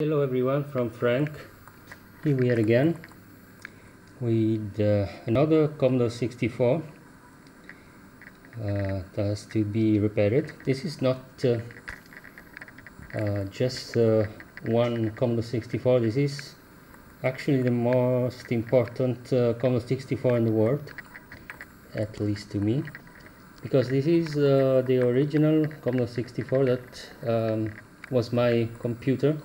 Hello everyone from Frank. Here we are again with uh, another Commodore 64 uh, that has to be repaired. This is not uh, uh just uh, one Commodore 64, this is actually the most important uh, Commodore 64 in the world, at least to me, because this is the original Commodore 64 that um, was my computer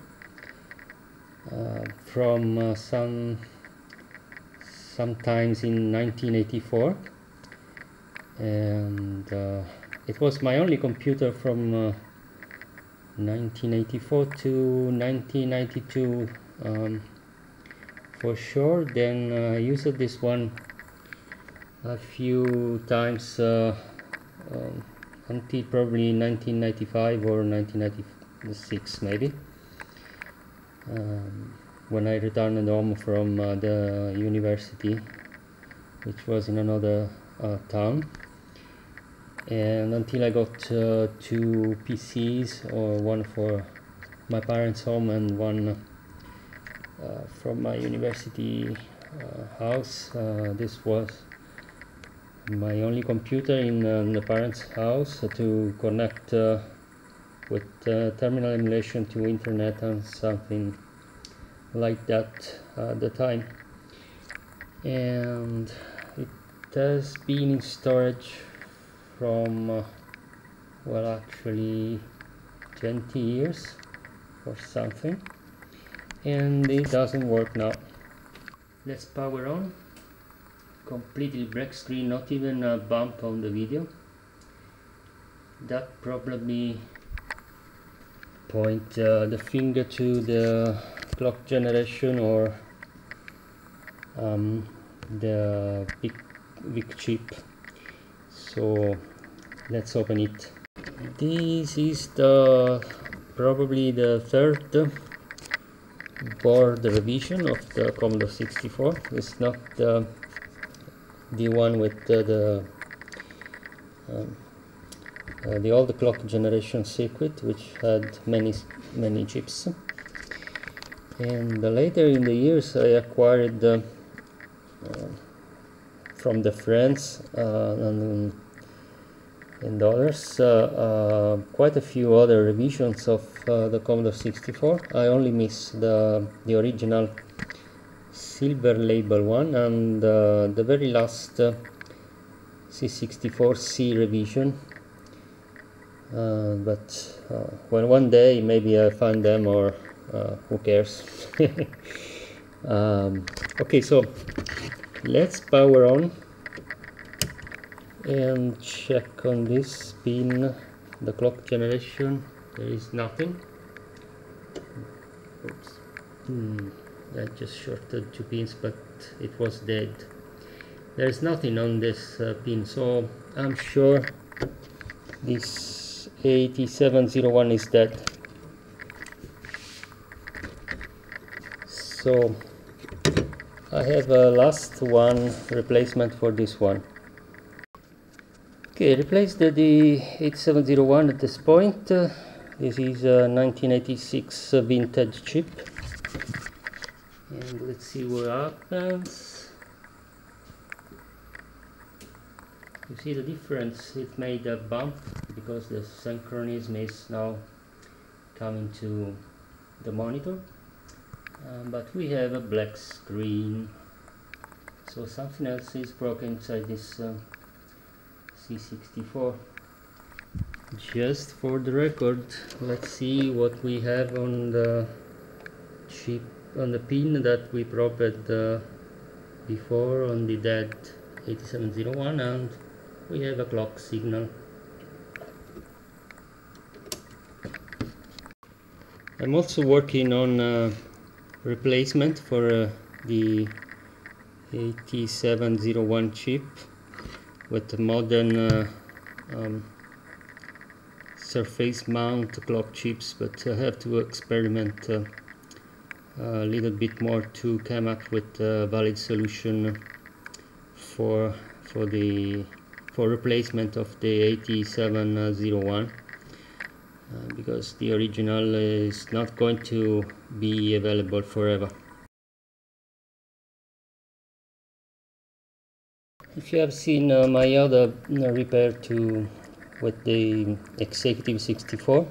from uh, some sometimes in 1984 and uh, it was my only computer from 1984 to 1992 um, for sure. Then uh, I used this one a few times uh, um, until probably 1995 or 1996 maybe um, when I returned home from uh, the university which was in another uh, town. And until I got uh, two PCs or one for my parents home and one uh, from my university uh, house uh, this was my only computer in the parents house to connect with uh, terminal emulation to internet and something like that at the time. And it has been in storage from uh, well actually 20 years or something. And it doesn't work now. Let's power on. Completely black screen not even a bump on the video. That probably point uh, the finger to the clock generation or um, the big VIC chip. So let's open it. This is the probably the third board revision of the Commodore 64 it's not the the one with the, the um, uh, the old clock generation circuit which had many many chips. And later in the years I acquired uh, uh, from the friends uh, and, and others uh, uh, quite a few other revisions of the Commodore 64 I only miss the, the original silver label one and the very last C64C revision uh, but uh, when one day maybe I find them or uh, who cares? Um, okay so let's power on and check on this pin the clock generation. There is nothing. Oops. Hmm, I just shorted two pins but it was dead. There's nothing on this uh, pin so I'm sure this 8701 is dead so I have a last one replacement for this one. Okay replace the, the 8701 at this point. Uh, this is a 1986 vintage chip. And let's see what happens you see the difference it made a bump because the synchronism is now coming to the monitor. Um, but we have a black screen. So something else is broken inside this um, C64 just for the record let's see what we have on the chip on the pin that we propped uh, before on the dead 8701 and we have a clock signal. I'm also working on replacement for uh, the 8701 chip with modern uh, um, surface mount clock chips but I have to experiment uh, a little bit more to come up with a valid solution for for the for replacement of the 8701 uh, because the original is not going to be available forever. If you have seen uh, my other uh, repair to with the Executive 64,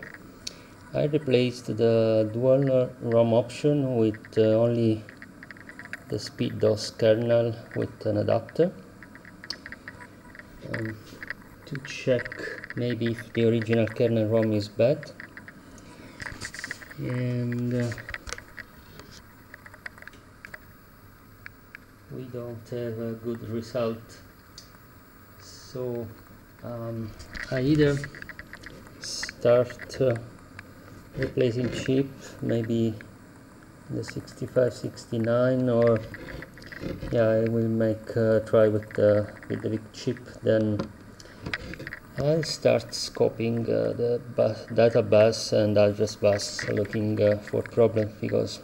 I replaced the dual ROM option with uh, only the SpeedDOS kernel with an adapter um, to check maybe if the original kernel ROM is bad. And uh, we don't have a good result. So um, I either start uh, replacing chip maybe the 65 69 or yeah I will make a try with the with the VIC chip then I'll start scoping uh, the bus, data bus and address bus looking uh, for problems because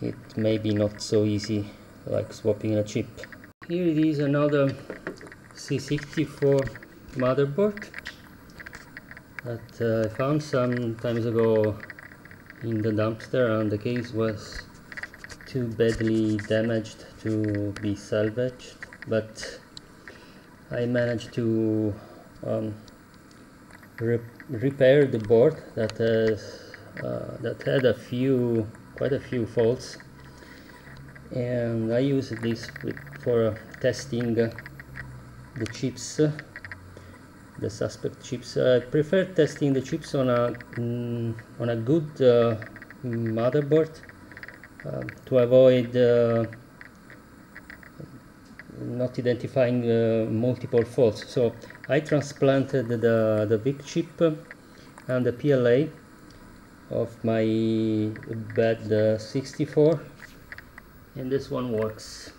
it may be not so easy like swapping a chip. Here it is another C64 motherboard that uh, I found some times ago in the dumpster and the case was too badly damaged to be salvaged but I managed to um, re repair the board that has uh, that had a few quite a few faults and I used this for testing uh, the chips the suspect chips. I prefer testing the chips on a mm, on a good uh, motherboard to avoid uh, not identifying uh, multiple faults. So I transplanted the the VIC chip and the PLA of my bad uh, 64 and this one works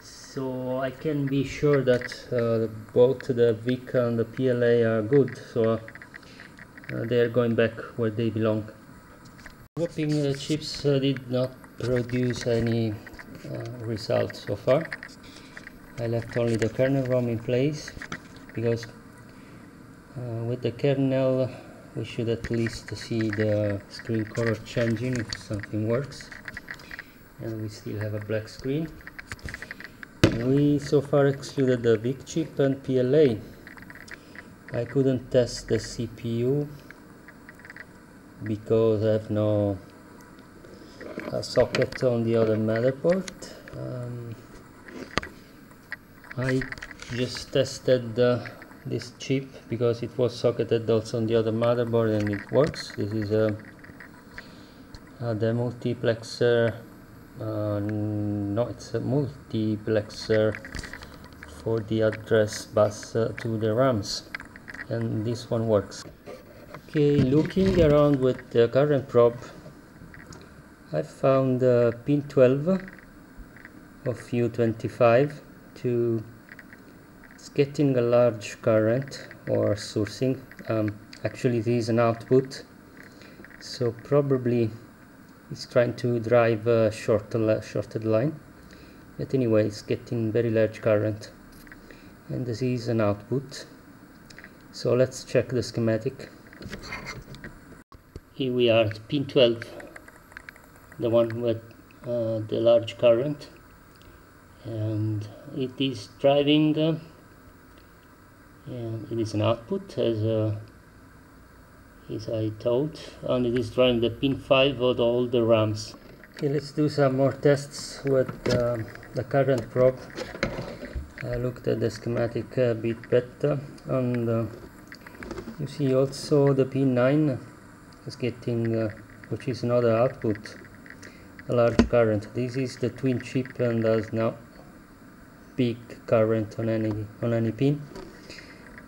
so I can be sure that uh, both the VIC and the PLA are good so uh, they are going back where they belong. Swapping uh, chips uh, did not produce any uh, results so far. I left only the kernel ROM in place because uh, with the kernel we should at least see the screen color changing if something works and we still have a black screen we so far excluded the VIC chip and PLA. I couldn't test the CPU because I have no socket on the other motherboard. Um, I just tested uh, this chip because it was socketed also on the other motherboard and it works. This is a, a multiplexer uh, no it's a multiplexer for the address bus uh, to the RAMs and this one works okay looking around with the current probe I found uh, pin 12 of U25 to it's getting a large current or sourcing. Um, actually this is an output. So probably it's trying to drive a shorter, shorted line. But anyway it's getting very large current. And this is an output. So let's check the schematic here we are pin 12 the one with uh, the large current and it is driving uh, and it is an output as a as I told and it is drawing the pin 5 of all the RAMs. Okay, let's do some more tests with uh, the current probe. I looked at the schematic a bit better and uh, you see also the pin 9 is getting, uh, which is another output, a large current. This is the twin chip and has now big current on any on any pin.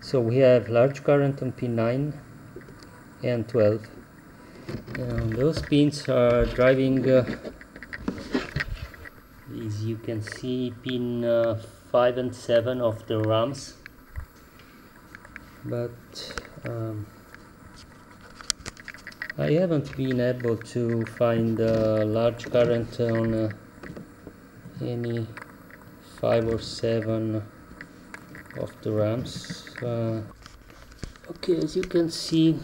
So we have large current on pin 9 and 12 and those pins are driving uh, as you can see pin uh, 5 and 7 of the RAMs but um, I haven't been able to find a large current on uh, any 5 or 7 of the RAMs uh, okay as you can see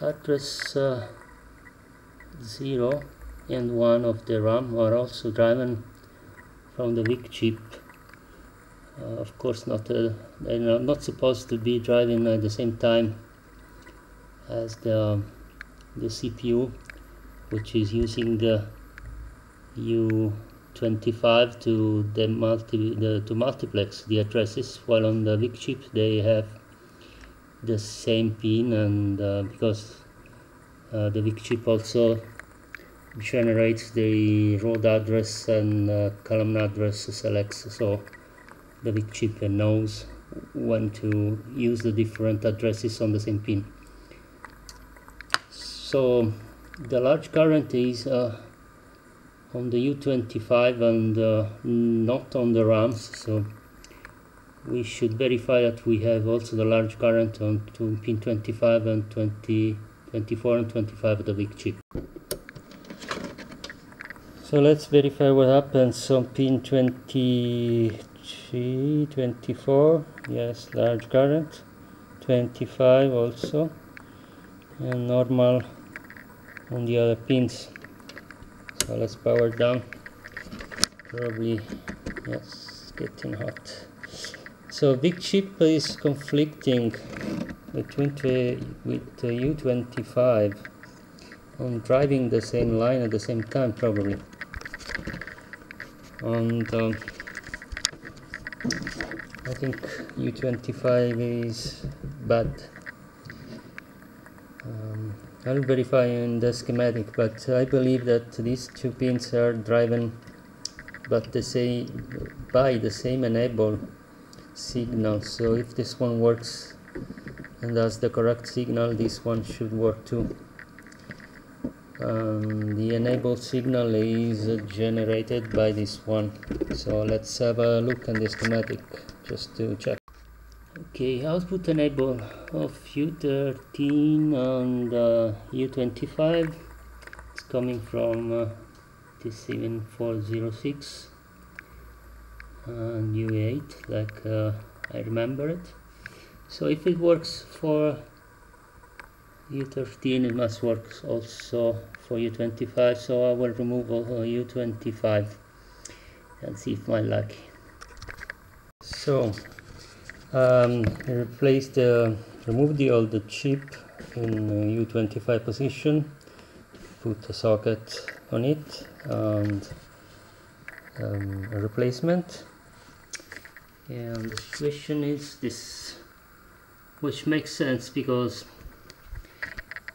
address uh, 0 and 1 of the RAM are also driven from the VIC chip of course not uh, they're not supposed to be driving at the same time as the the CPU which is using the U25 to the multi the, to multiplex the addresses while on the VIC chip they have the same pin and uh, because uh, the VIC chip also generates the row address and uh, column address selects so the VIC chip knows when to use the different addresses on the same pin. So the large current is uh, on the U25 and uh, not on the RAMs so we should verify that we have also the large current on pin 25 and 20 24 and 25 of the VIC chip. So let's verify what happens on pin 23 24 yes large current 25 also and normal on the other pins. So let's power down. Probably yes getting hot. So VIC chip is conflicting between with the U25 on driving the same line at the same time probably. And um, I think U25 is bad. Um, I'll verify in the schematic but I believe that these two pins are driven but the same by the same enable signal. So if this one works and has the correct signal this one should work too um, the enable signal is generated by this one. So let's have a look at the schematic just to check. Okay output enable of u13 and uh, u25 it's coming from uh, T7406 and u8 like uh, I remember it. So if it works for u13 it must work also for u25 so I will remove u25 and see if my luck. So um, replace the remove the old chip in u25 position put a socket on it and um, a replacement. And the situation is this which makes sense because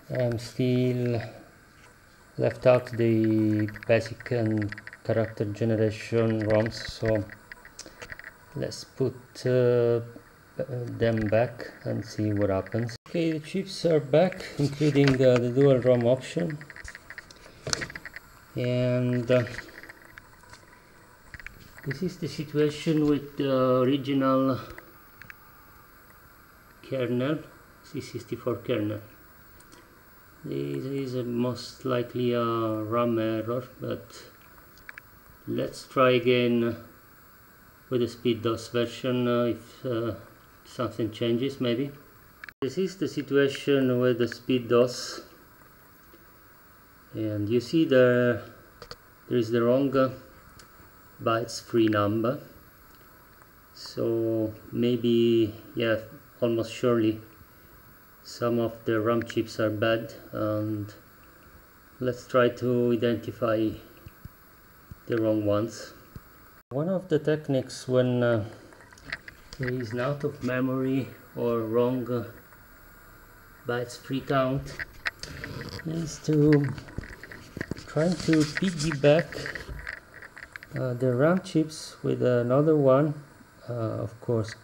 I'm still left out the basic and character generation ROMs so let's put uh, them back and see what happens. Okay the chips are back including uh, the dual ROM option. And uh, this is the situation with the original kernel C64 kernel this is a most likely a RAM error but let's try again with the speed DOS version uh, if uh, something changes maybe. This is the situation with the speed DOS and you see there there is the wrong uh, bytes free number. So maybe yeah almost surely some of the RAM chips are bad and let's try to identify the wrong ones. One of the techniques when uh, there is out of memory or wrong uh, bytes free count is to try to piggyback uh, the RAM chips with another one. Uh, of course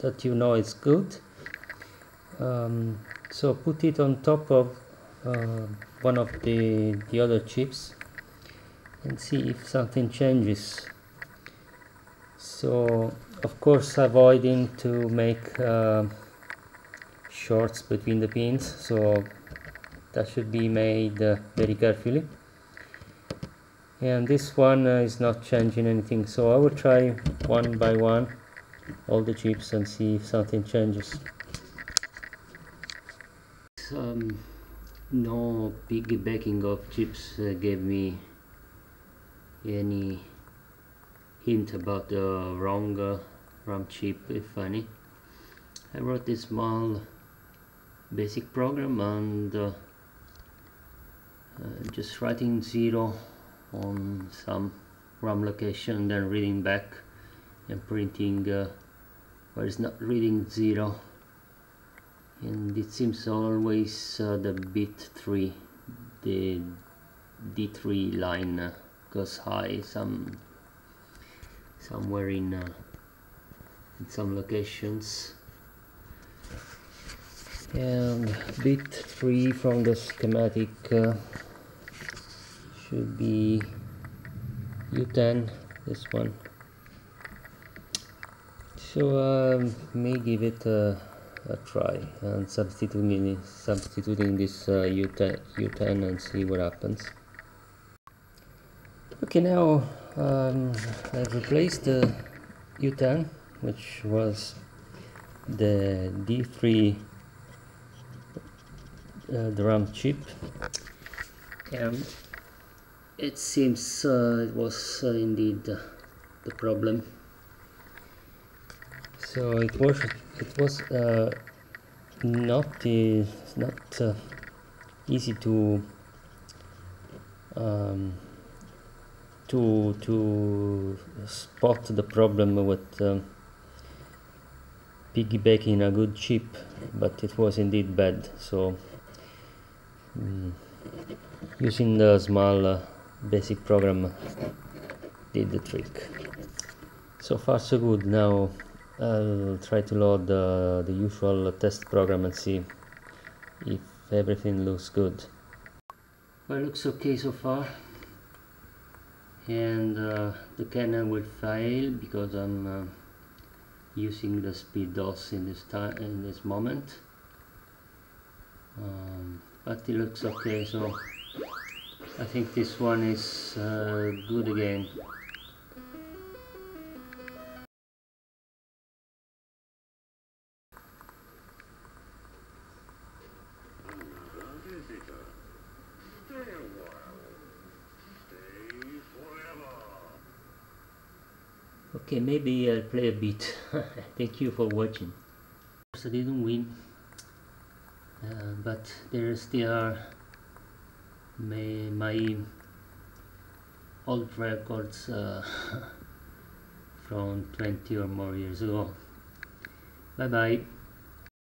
that you know is good um, so put it on top of uh, one of the the other chips and see if something changes. So of course avoiding to make uh, shorts between the pins so that should be made uh, very carefully. And this one uh, is not changing anything. So I will try one by one all the chips and see if something changes um, no piggybacking of chips uh, gave me any hint about the wrong uh, RAM chip if any. I wrote this small basic program and uh, uh, just writing zero on some RAM location then reading back and printing uh, where it's not reading zero and it seems always uh, the bit 3 the D3 line uh, goes high some somewhere in, uh, in some locations. And bit 3 from the schematic uh, should be U10 this one. So um, may give it a, a try and substituting substituting this uh, U10, U10 and see what happens. Okay now um, I've replaced the U10 which was the D3 uh, DRAM chip. And it seems uh, it was uh, indeed the problem so it was it was uh, not uh, not uh, easy to um, to to spot the problem with um, piggybacking a good chip but it was indeed bad. So um, using the small uh, basic program did the trick. So far so good. Now I'll try to load the, the usual test program and see if everything looks good. Well it looks okay so far. And uh, the Canon will fail because I'm uh, using the speed DOS in this time in this moment. Um, but it looks okay so I think this one is uh, good again okay maybe I'll play a bit. Thank you for watching. I didn't win uh, but there still are my, my old records uh, from 20 or more years ago. Bye bye